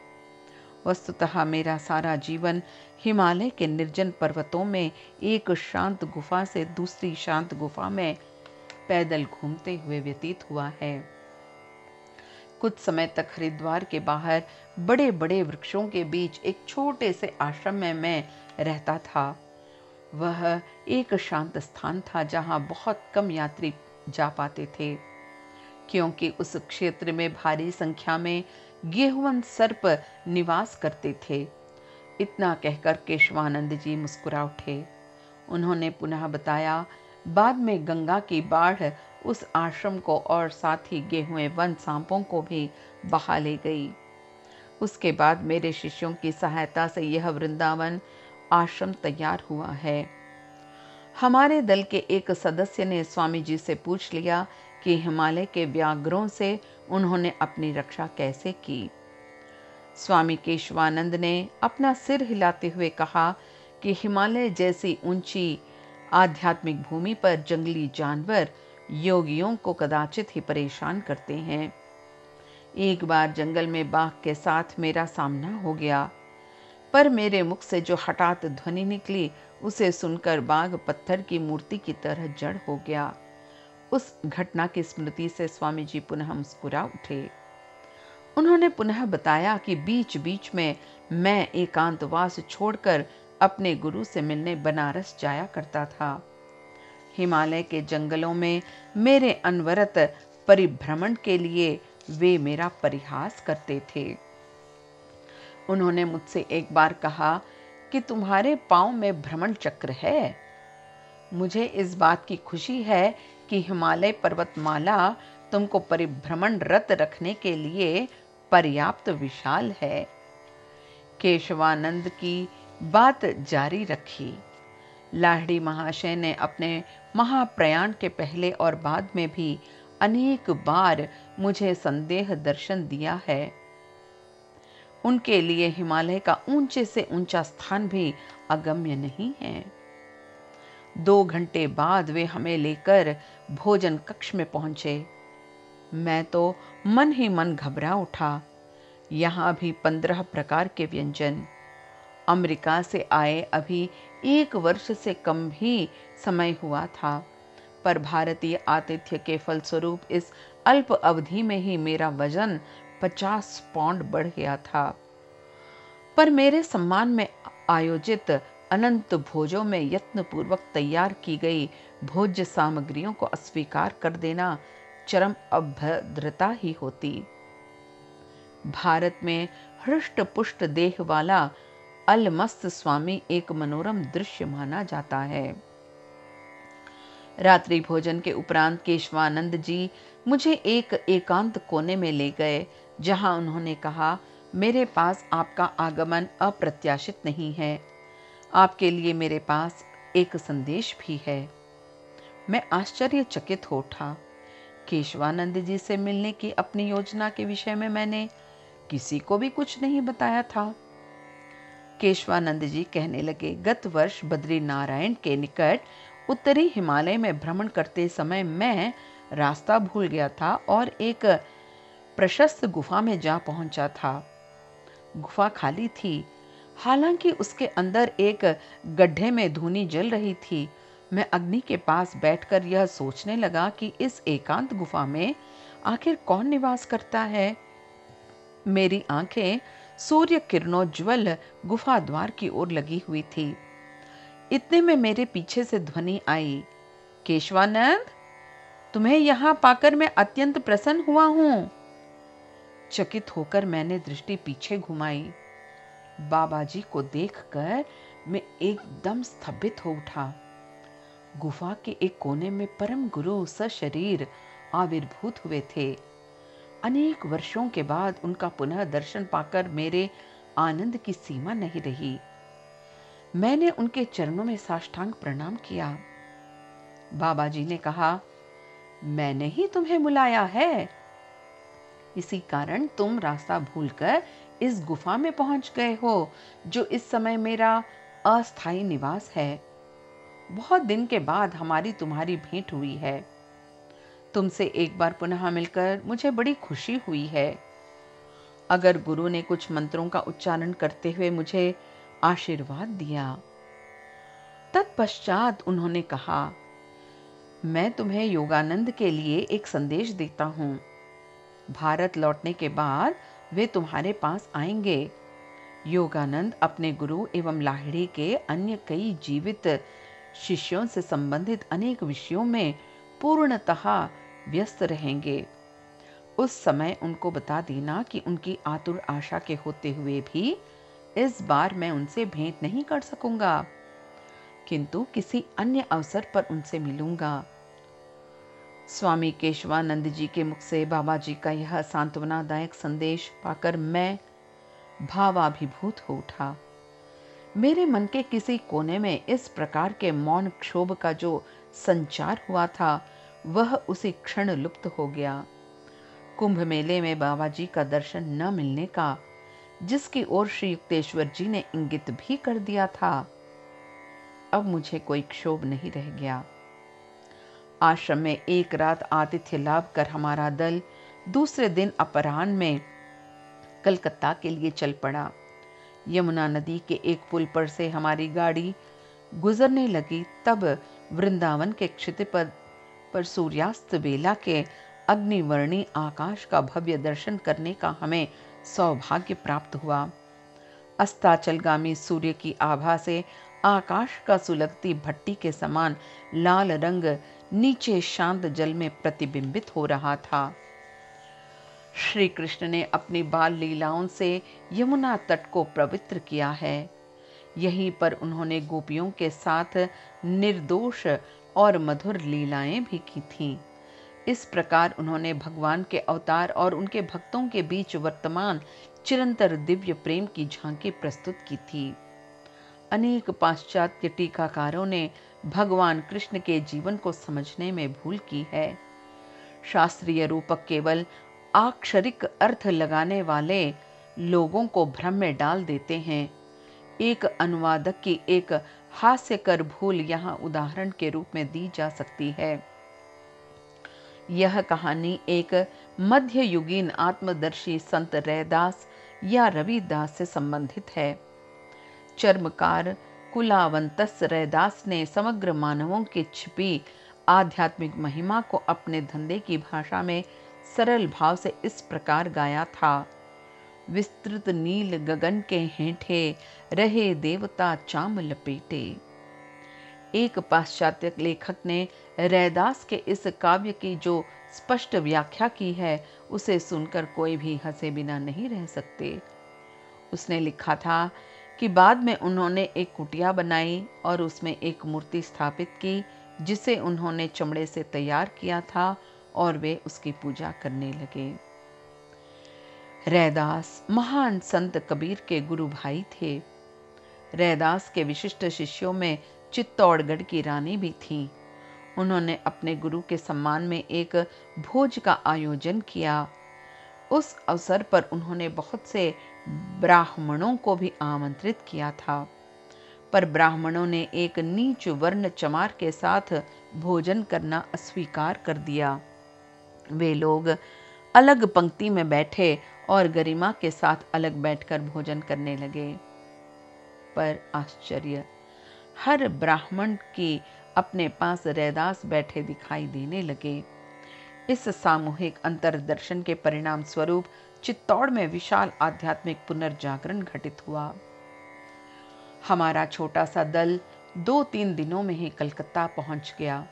वस्तुतः मेरा सारा जीवन हिमालय के निर्जन पर्वतों में एक शांत गुफा से दूसरी शांत गुफा में पैदल घूमते हुए व्यतीत हुआ है। कुछ समय तक हरिद्वार के बाहर बड़े बड़े वृक्षों के बीच एक छोटे से आश्रम में मैं रहता था। वह एक शांत स्थान था जहाँ बहुत कम यात्री जा पाते थे, क्योंकि उस क्षेत्र में भारी संख्या में गेहुवन सर्प निवास करते थे। इतना कहकर केशवानंद जी मुस्कुरा उठे। उन्होंने पुनः बताया, बाद में गंगा की बाढ़ उस आश्रम को और साथ ही गे हुए वन सांपों को भी बहा ले गई। उसके बाद मेरे शिष्यों की सहायता से यह वृंदावन आश्रम तैयार हुआ है। हमारे दल के एक सदस्य ने स्वामी जी से पूछ लिया कि हिमालय के व्याघ्रों से उन्होंने अपनी रक्षा कैसे की। स्वामी केशवानंद ने अपना सिर हिलाते हुए कहा कि हिमालय जैसी ऊँची आध्यात्मिक भूमि पर जंगली जानवर योगियों को कदाचित ही परेशान करते हैं। एक बार जंगल में बाघ के साथ मेरा सामना हो गया, पर मेरे मुख से जो हठात ध्वनि निकली, उसे सुनकर बाघ पत्थर की मूर्ति की तरह जड़ हो गया। उस घटना की स्मृति से स्वामी जी पुनः मुस्कुरा उठे। उन्होंने पुनः बताया कि बीच बीच में मैं एकांतवास छोड़कर अपने गुरु से मिलने बनारस जाया करता था। हिमालय के जंगलों में मेरे अनवरत परिभ्रमण के लिए वे मेरा परिहास करते थे। उन्होंने मुझसे एक बार कहा कि तुम्हारे पाँव में भ्रमण चक्र है। मुझे इस बात की खुशी है कि हिमालय पर्वतमाला तुमको परिभ्रमण रत रखने के लिए पर्याप्त विशाल है। केशवानंद की बात जारी रखी। लाहड़ी महाशय ने अपने महाप्रयाण के पहले और बाद में भी अनेक बार मुझे संदेह दर्शन दिया है। उनके लिए हिमालय का ऊँचे से ऊँचा स्थान भी अगम्य नहीं है। दो घंटे बाद वे हमें लेकर भोजन कक्ष में पहुँचे। मैं तो मन ही मन घबरा उठा। यहाँ भी पंद्रह प्रकार के व्यंजन। अमेरिका से आए अभी एक वर्ष से कम भी समय हुआ था। पर भारतीय आतिथ्य के फलस्वरूप इस अल्प अवधि में ही मेरा वज़न 50 पौंड बढ़ गया था। पर मेरे सम्मान में आयोजित अनंत भोजों में यत्नपूर्वक तैयार की गई भोज्य सामग्रियों को अस्वीकार कर देना चरम अभद्रता ही होती। भारत में हृष्ट पुष्ट देह वाला अलमस्त स्वामी एक मनोरम दृश्य माना जाता है। रात्रि भोजन के उपरांत केशवानंद जी मुझे एक एकांत कोने में ले गए, जहाँ उन्होंने कहा, मेरे पास आपका आगमन अप्रत्याशित नहीं है। आपके लिए मेरे पास एक संदेश भी है। मैं आश्चर्यचकित हो उठा। केशवानंद जी से मिलने की अपनी योजना के विषय में मैंने किसी को भी कुछ नहीं बताया था। केशवानंद जी कहने लगे, गत वर्ष बद्री नारायण के निकट उत्तरी हिमालय में भ्रमण करते समय मैं रास्ता भूल गया था और एक प्रशस्त गुफा में जा पहुँचा था। गुफा खाली थी। हालाँकि उसके अंदर एक गड्ढे में धुनी जल रही थी। मैं अग्नि के पास बैठकर यह सोचने लगा कि इस एकांत गुफा में आखिर कौन निवास करता है? मेरी आँखें सूर्य किरणोज्वल गुफा द्वार की ओर लगी हुई थी। इतने में मेरे पीछे से ध्वनि आई, केशवानंद, तुम्हें यहाँ पाकर मैं अत्यंत प्रसन्न हुआ हूँ। चकित होकर मैंने दृष्टि पीछे घुमाई। बाबा जी को देखकर मैं एकदम स्तंभित हो उठा। गुफा के एक कोने में परम गुरु सशरीर आविर्भूत हुए थे। अनेक वर्षों के बाद उनका पुनः दर्शन पाकर मेरे आनंद की सीमा नहीं रही। मैंने उनके चरणों में साष्टांग प्रणाम किया। बाबा जी ने कहा, मैंने ही तुम्हें बुलाया है। इसी कारण तुम रास्ता भूलकर इस गुफा में पहुँच गए हो, जो इस समय मेरा अस्थायी निवास है। बहुत दिन के बाद हमारी तुम्हारी भेंट हुई है। तुमसे एक बार पुनः मिलकर मुझे बड़ी खुशी हुई है। अगर गुरु ने कुछ मंत्रों का उच्चारण करते हुए मुझे आशीर्वाद दिया, तत्पश्चात उन्होंने कहा, मैं तुम्हें योगानंद के लिए एक संदेश देता हूँ। भारत लौटने के बाद वे तुम्हारे पास आएँगे। योगानंद अपने गुरु एवं लाहिड़ी के अन्य कई जीवित शिष्यों से संबंधित अनेक विषयों में पूर्णतः व्यस्त रहेंगे। उस समय उनको बता देना कि उनकी आतुर आशा के होते हुए भी इस बार मैं उनसे भेंट नहीं कर सकूँगा। किंतु किसी अन्य अवसर पर उनसे मिलूँगा। स्वामी केशवानंद जी के मुख से बाबा जी का यह सांत्वनादायक संदेश पाकर मैं भावाभिभूत हो उठा। मेरे मन के किसी कोने में इस प्रकार के मौन क्षोभ का जो संचार हुआ था, वह उसी क्षण लुप्त हो गया। कुंभ मेले में बाबा जी का दर्शन न मिलने का, जिसकी ओर श्री युक्तेश्वर जी ने इंगित भी कर दिया था। अब मुझे कोई क्षोभ नहीं रह गया। आश्रम में एक रात आतिथ्य लाभ कर हमारा दल दूसरे दिन अपराह्न में कलकत्ता के लिए चल पड़ा। यमुना नदी के एक पुल पर से हमारी गाड़ी गुजरने लगी, तब वृंदावन के क्षितिपद पर सूर्यास्त बेला के अग्निवर्णी आकाश का भव्य दर्शन करने का हमें सौभाग्य प्राप्त हुआ। अस्ताचलगामी सूर्य की आभा से आकाश का सुलगती भट्टी के समान लाल रंग नीचे शांत जल में प्रतिबिंबित हो रहा था। श्री कृष्ण ने अपनी बाल लीलाओं से यमुना तट को पवित्र किया है। यहीं पर उन्होंने गोपियों के साथ निर्दोष और मधुर लीलाएँ भी की थीं। इस प्रकार उन्होंने भगवान के अवतार और उनके भक्तों के बीच वर्तमान चिरंतर दिव्य प्रेम की झांकी प्रस्तुत की थी। अनेक पाश्चात्य टीकाकारों ने भगवान कृष्ण के जीवन को समझने में भूल की है। शास्त्रीय रूपक केवल आक्षरिक अर्थ लगाने वाले लोगों को भ्रम में डाल देते हैं। एक अनुवादक की एक हास्यकर भूल यहाँ उदाहरण के रूप में दी जा सकती है। यह कहानी एक मध्ययुगीन आत्मदर्शी संत रैदास या रविदास से संबंधित है। चर्मकार कुलावंतस रैदास ने समग्र मानवों की छिपी आध्यात्मिक महिमा को अपने धंधे की भाषा में सरल भाव से इस प्रकार गाया था। विस्तृत नील गगन के हेठे रहे देवता चाम लपेटे एक पाश्चात्य लेखक ने रैदास के इस काव्य की जो स्पष्ट व्याख्या की है, उसे सुनकर कोई भी हंसे बिना नहीं रह सकते। उसने लिखा था कि बाद में उन्होंने एक कुटिया बनाई और उसमें एक मूर्ति स्थापित की, जिसे उन्होंने चमड़े से तैयार किया था और वे उसकी पूजा करने लगे। रैदास महान संत कबीर के गुरु भाई थे। रैदास के विशिष्ट शिष्यों में चित्तौड़गढ़ की रानी भी थी। उन्होंने अपने गुरु के सम्मान में एक भोज का आयोजन किया। उस अवसर पर उन्होंने बहुत से ब्राह्मणों को भी आमंत्रित किया था। पर ब्राह्मणों ने एक नीच वर्ण चमार के साथ भोजन करना अस्वीकार कर दिया। वे लोग अलग पंक्ति में बैठे और गरिमा के साथ अलग बैठकर भोजन करने लगे। पर आश्चर्य, हर ब्राह्मण की अपने पास रैदास बैठे दिखाई देने लगे। इस सामूहिक अंतरदर्शन के परिणाम स्वरूप चित्तौड़ में विशाल आध्यात्मिक पुनर्जागरण घटित हुआ। हमारा छोटा सा दल दो तीन दिनों में ही कलकत्ता पहुँच गया।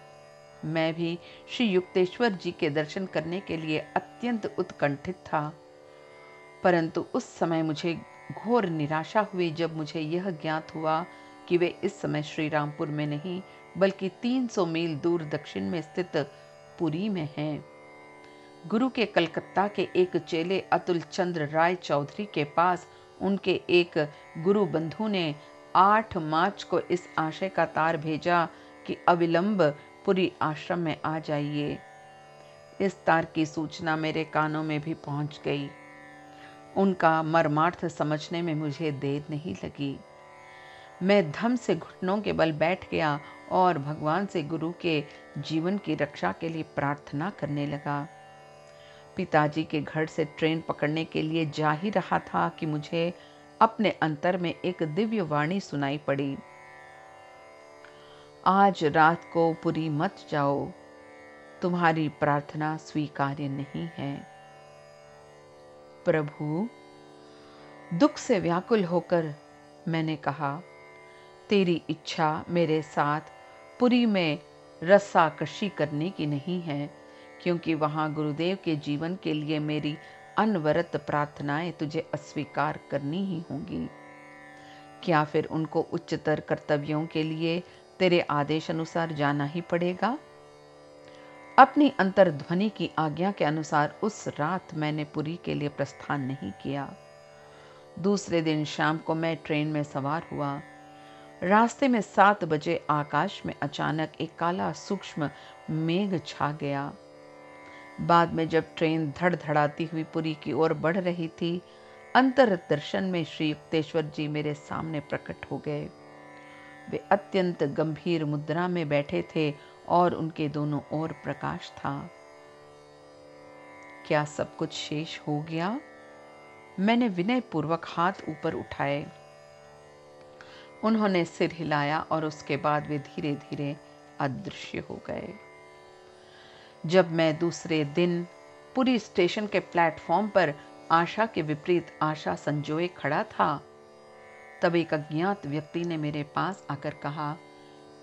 मैं भी श्री युक्तेश्वर जी के दर्शन करने के लिए अत्यंत उत्कंठित था। परंतु उस समय मुझे घोर निराशा हुई जब मुझे यह ज्ञात हुआ कि वे इस समय श्री रामपुर में नहीं, बल्कि 300 मील दूर दक्षिण में स्थित पुरी में हैं। गुरु के कलकत्ता के एक चेले अतुल चंद्र राय चौधरी के पास उनके एक गुरु बंधु ने 8 मार्च को इस आशय का तार भेजा कि अविलंब पुरी आश्रम में आ जाइए। इस तार की सूचना मेरे कानों में भी पहुँच गई। उनका मर्मार्थ समझने में मुझे देर नहीं लगी। मैं धम से घुटनों के बल बैठ गया और भगवान से गुरु के जीवन की रक्षा के लिए प्रार्थना करने लगा। पिताजी के घर से ट्रेन पकड़ने के लिए जा ही रहा था कि मुझे अपने अंतर में एक दिव्य वाणी सुनाई पड़ी। आज रात को पूरी मत जाओ। तुम्हारी प्रार्थना स्वीकार्य नहीं है। प्रभु, दुख से व्याकुल होकर मैंने कहा, तेरी इच्छा मेरे साथ पुरी में रस्साकशी करने की नहीं है, क्योंकि वहाँ गुरुदेव के जीवन के लिए मेरी अनवरत प्रार्थनाएँ तुझे अस्वीकार करनी ही होंगी। क्या फिर उनको उच्चतर कर्तव्यों के लिए तेरे आदेश अनुसार जाना ही पड़ेगा? अपनी अंतर्ध्वनि की आज्ञा के अनुसार उस रात मैंने पुरी के लिए प्रस्थान नहीं किया। दूसरे दिन शाम को मैं ट्रेन में सवार हुआ। रास्ते में सात बजे आकाश में अचानक एक काला सूक्ष्म मेघ छा गया। बाद में जब ट्रेन धड़धड़ाती हुई पुरी की ओर बढ़ रही थी अंतर दर्शन में श्री युक्तेश्वर जी मेरे सामने प्रकट हो गए। वे अत्यंत गंभीर मुद्रा में बैठे थे और उनके दोनों ओर प्रकाश था। क्या सब कुछ शेष हो गया? मैंने विनय पूर्वक हाथ ऊपर उठाए। उन्होंने सिर हिलाया और उसके बाद वे धीरे धीरे अदृश्य हो गए। जब मैं दूसरे दिन पूरी स्टेशन के प्लेटफॉर्म पर आशा के विपरीत आशा संजोए खड़ा था, तब एक अज्ञात व्यक्ति ने मेरे पास आकर कहा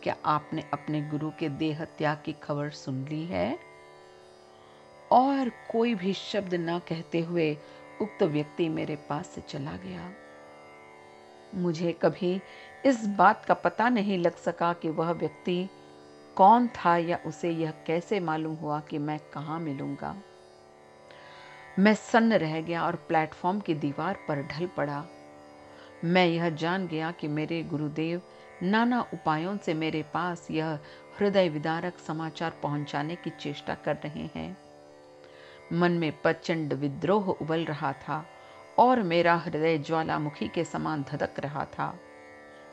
क्या आपने अपने गुरु के देह त्याग की खबर सुन ली है? और कोई भी शब्द न कहते हुए उक्त व्यक्ति मेरे पास से चला गया। मुझे कभी इस बात का पता नहीं लग सका कि वह व्यक्ति कौन था या उसे यह कैसे मालूम हुआ कि मैं कहाँ मिलूँगा। मैं सन्न रह गया और प्लेटफॉर्म की दीवार पर ढल पड़ा। मैं यह जान गया कि मेरे गुरुदेव नाना उपायों से मेरे पास यह हृदय विदारक समाचार पहुँचाने की चेष्टा कर रहे हैं। मन में प्रचंड विद्रोह उबल रहा था और मेरा हृदय ज्वालामुखी के समान धधक रहा था।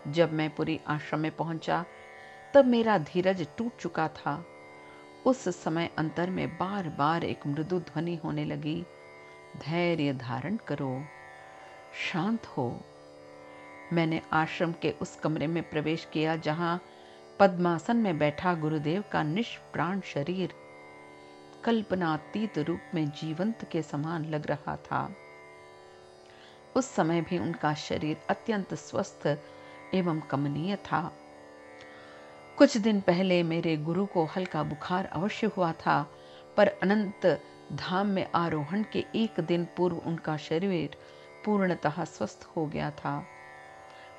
जब मैं पूरी आश्रम में पहुँचा, तब मेरा धीरज टूट चुका था। उस समय अंतर में बार बार एक मृदु ध्वनि होने लगी, धैर्य धारण करो, शांत हो। मैंने आश्रम के उस कमरे में प्रवेश किया जहाँ पद्मासन में बैठा गुरुदेव का निष्प्राण शरीर कल्पनातीत रूप में जीवंत के समान लग रहा था। उस समय भी उनका शरीर अत्यंत स्वस्थ एवं कमनीय था। कुछ दिन पहले मेरे गुरु को हल्का बुखार अवश्य हुआ था, पर अनंत धाम में आरोहण के एक दिन पूर्व उनका शरीर पूर्णतः स्वस्थ हो गया था।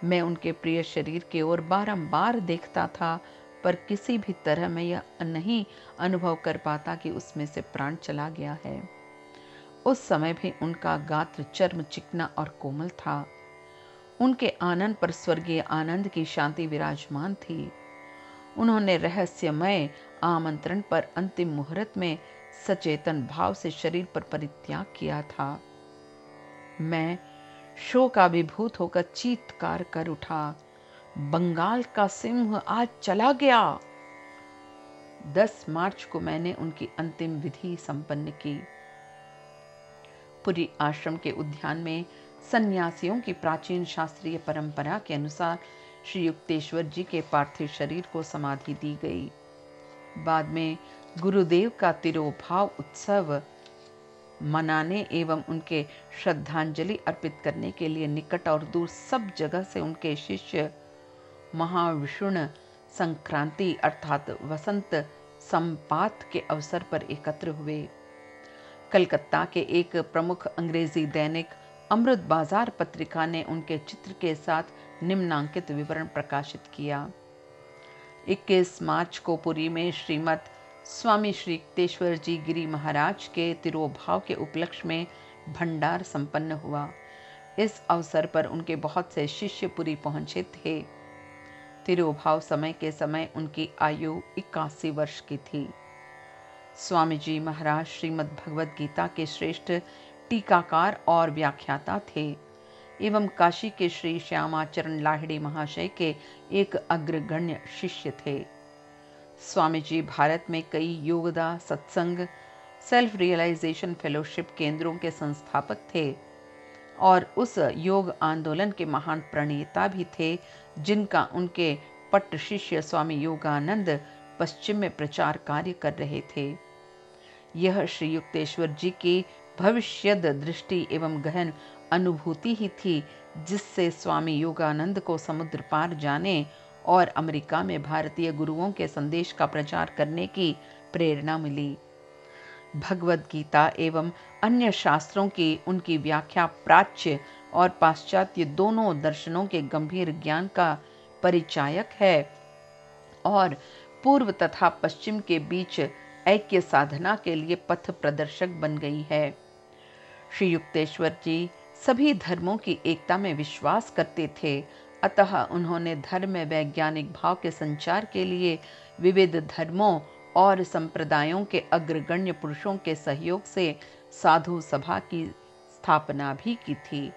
मैं उनके प्रिय शरीर की ओर बारंबार देखता था, पर किसी भी तरह मैं यह नहीं अनुभव कर पाता कि उसमें से प्राण चला गया है। उस समय भी उनका गात्र चर्म चिकना और कोमल था। उनके आनंद पर स्वर्गीय आनंद की शांति विराजमान थी। उन्होंने रहस्यमय आमंत्रण पर अंतिम मुहूर्त में सचेतन भाव से शरीर पर परित्याग किया था। मैं शोकाभिभूत होकर चीतकार कर उठा। बंगाल का सिंह आज चला गया। 10 मार्च को मैंने उनकी अंतिम विधि संपन्न की। पुरी आश्रम के उद्यान में सन्यासियों की प्राचीन शास्त्रीय परंपरा के अनुसार श्री युक्तेश्वर जी के पार्थिव शरीर को समाधि दी गई। बाद में गुरुदेव का तिरोभाव उत्सव मनाने एवं उनके श्रद्धांजलि अर्पित करने के लिए निकट और दूर सब जगह से उनके शिष्य महाविष्णु संक्रांति अर्थात वसंत संपात के अवसर पर एकत्र हुए। कलकत्ता के एक प्रमुख अंग्रेज़ी दैनिक अमृत बाज़ार पत्रिका ने उनके चित्र के साथ निम्नांकित विवरण प्रकाशित किया। 21 मार्च को पुरी में श्रीमद स्वामी श्री तेश्वर जी गिरी महाराज के तिरोभाव के उपलक्ष्य में भंडार संपन्न हुआ। इस अवसर पर उनके बहुत से शिष्य पुरी पहुँचे थे। तिरोभाव समय के समय उनकी आयु इक्यासी वर्ष की थी। स्वामी जी महाराज श्रीमद् भगवद गीता के श्रेष्ठ टीकाकार और व्याख्याता थे एवं काशी के श्री श्यामाचरण लाहिड़ी महाशय के एक अग्रगण्य शिष्य थे। स्वामी जी भारत में कई योगदा, सत्संग सेल्फ रियलाइजेशन फेलोशिप केंद्रों के संस्थापक थे और उस योग आंदोलन के महान प्रणेता भी थे, जिनका उनके पट्ट शिष्य स्वामी योगानंद पश्चिम में प्रचार कार्य कर रहे थे। यह श्री युक्तेश्वर जी की भविष्य दृष्टि एवं गहन अनुभूति ही थी, जिससे स्वामी योगानंद को समुद्र पार जाने और अमेरिका में भारतीय गुरुओं के संदेश का प्रचार करने की प्रेरणा मिली। भगवत गीता एवं अन्य शास्त्रों की उनकी व्याख्या प्राच्य और पाश्चात्य दोनों दर्शनों के गंभीर ज्ञान का परिचायक है और पूर्व तथा पश्चिम के बीच ऐक्य साधना के लिए पथ प्रदर्शक बन गई है। श्री युक्तेश्वर जी सभी धर्मों की एकता में विश्वास करते थे अतः उन्होंने धर्म वैज्ञानिक भाव के संचार के लिए विविध धर्मों और संप्रदायों के अग्रगण्य पुरुषों के सहयोग से साधु सभा की स्थापना भी की थी।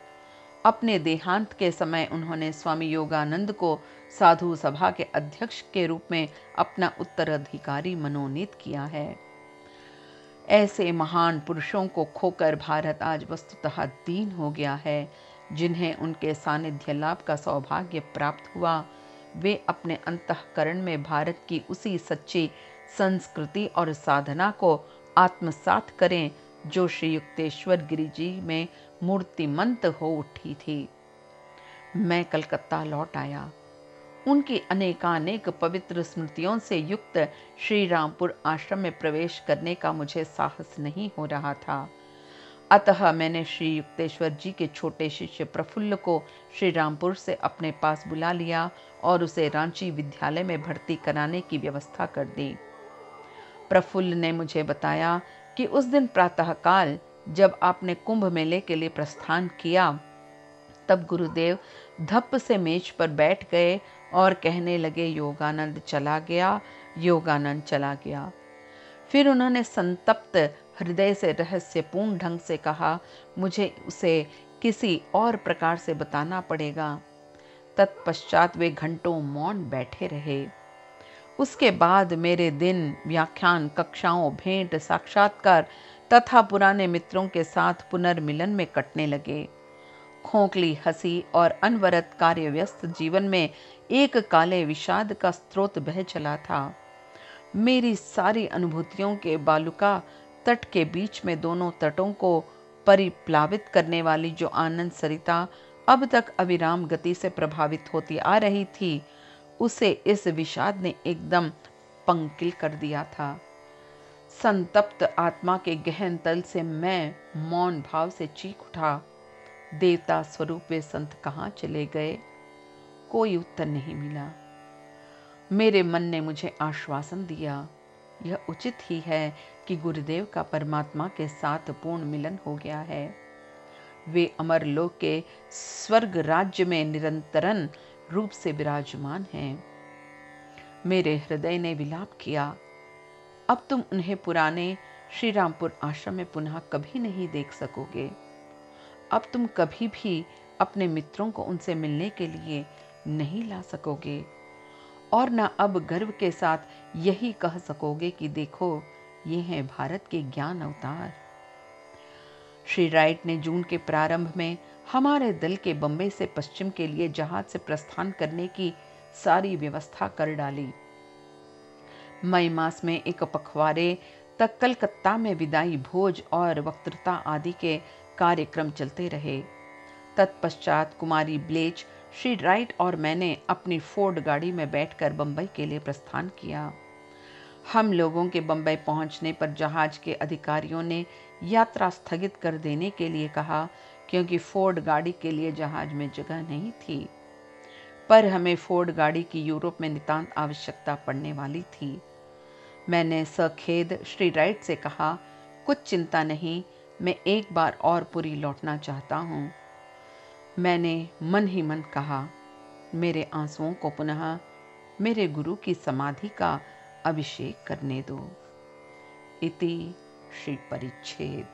अपने देहांत के समय उन्होंने स्वामी योगानंद को साधु सभा के अध्यक्ष के रूप में अपना उत्तराधिकारी मनोनीत किया है। ऐसे महान पुरुषों को खोकर भारत आज वस्तुतः दीन हो गया है। जिन्हें उनके सानिध्य लाभ का सौभाग्य प्राप्त हुआ, वे अपने अंतकरण में भारत की उसी सच्ची संस्कृति और साधना को आत्मसात करें, जो श्री युक्तेश्वर गिरी जी में मूर्तिमंत हो उठी थी। मैं कलकत्ता लौट आया। उनकी अनेकानेक पवित्र स्मृतियों से युक्त श्री रामपुर आश्रम में प्रवेश करने का मुझे साहस नहीं हो रहा था। अतः मैंने श्री युक्तेश्वर जी के छोटे शिष्य प्रफुल्ल को श्री रामपुर से अपने पास बुला लिया और उसे रांची विद्यालय में भर्ती कराने की व्यवस्था कर दी। प्रफुल्ल ने मुझे बताया कि उस दिन प्रातःकाल जब आपने कुंभ मेले के लिए प्रस्थान किया, तब गुरुदेव धप से मेज पर बैठ गए और कहने लगे, योगानंद चला गया, योगानंद चला गया। फिर उन्होंने संतप्त हृदय से रहस्यपूर्ण ढंग से कहा, मुझे उसे किसी और प्रकार से बताना पड़ेगा। तत्पश्चात वे घंटों मौन बैठे रहे। उसके बाद मेरे दिन, व्याख्यान, कक्षाओं, भेंट, साक्षात्कार तथा पुराने मित्रों के साथ पुनर्मिलन में कटने लगे। खोखली हँसी और अनवरत कार्य व्यस्त जीवन में एक काले विषाद का स्रोत बह चला था। मेरी सारी अनुभूतियों के बालुका तट के बीच में दोनों तटों को परिप्लावित करने वाली जो आनंद सरिता अब तक अविराम गति से प्रभावित होती आ रही थी, उसे इस विषाद ने एकदम पंकिल कर दिया था। संतप्त आत्मा के गहन तल से मैं मौन भाव से चीख उठा। देवता स्वरूप वे संत कहाँ चले गए? कोई उत्तर नहीं मिला। मेरे मन ने मुझे आश्वासन दिया, यह उचित ही है कि गुरुदेव का परमात्मा के साथ पूर्ण मिलन हो गया है। वे अमर लोक के स्वर्ग राज्य में निरंतरन रूप से विराजमान हैं। मेरे हृदय ने विलाप किया, अब तुम उन्हें पुराने श्री रामपुर आश्रम में पुनः कभी नहीं देख सकोगे। अब तुम कभी भी अपने मित्रों को उनसे मिलने के लिए नहीं ला सकोगे। और न अब गर्व के साथ यही कह सकोगे कि देखो ये हैं भारत के ज्ञान अवतार। श्री राइट ने जून के प्रारंभ में हमारे दल के बम्बई से पश्चिम के लिए जहाज़ से प्रस्थान करने की सारी व्यवस्था कर डाली। मई मास में एक पखवारे तक कलकत्ता में विदाई भोज और वक्तृता आदि के कार्यक्रम चलते रहे। तत्पश्चात कुमारी ब्लेच, श्री राइट और मैंने अपनी फोर्ड गाड़ी में बैठकर बंबई के लिए प्रस्थान किया। हम लोगों के बंबई पहुँचने पर जहाज़ के अधिकारियों ने यात्रा स्थगित कर देने के लिए कहा, क्योंकि फोर्ड गाड़ी के लिए जहाज़ में जगह नहीं थी। पर हमें फोर्ड गाड़ी की यूरोप में नितांत आवश्यकता पड़ने वाली थी। मैंने सखेद श्री राइट से कहा, कुछ चिंता नहीं, मैं एक बार और पूरी लौटना चाहता हूँ। मैंने मन ही मन कहा, मेरे आंसुओं को पुनः मेरे गुरु की समाधि का अभिषेक करने दो। इति श्री परिच्छेद।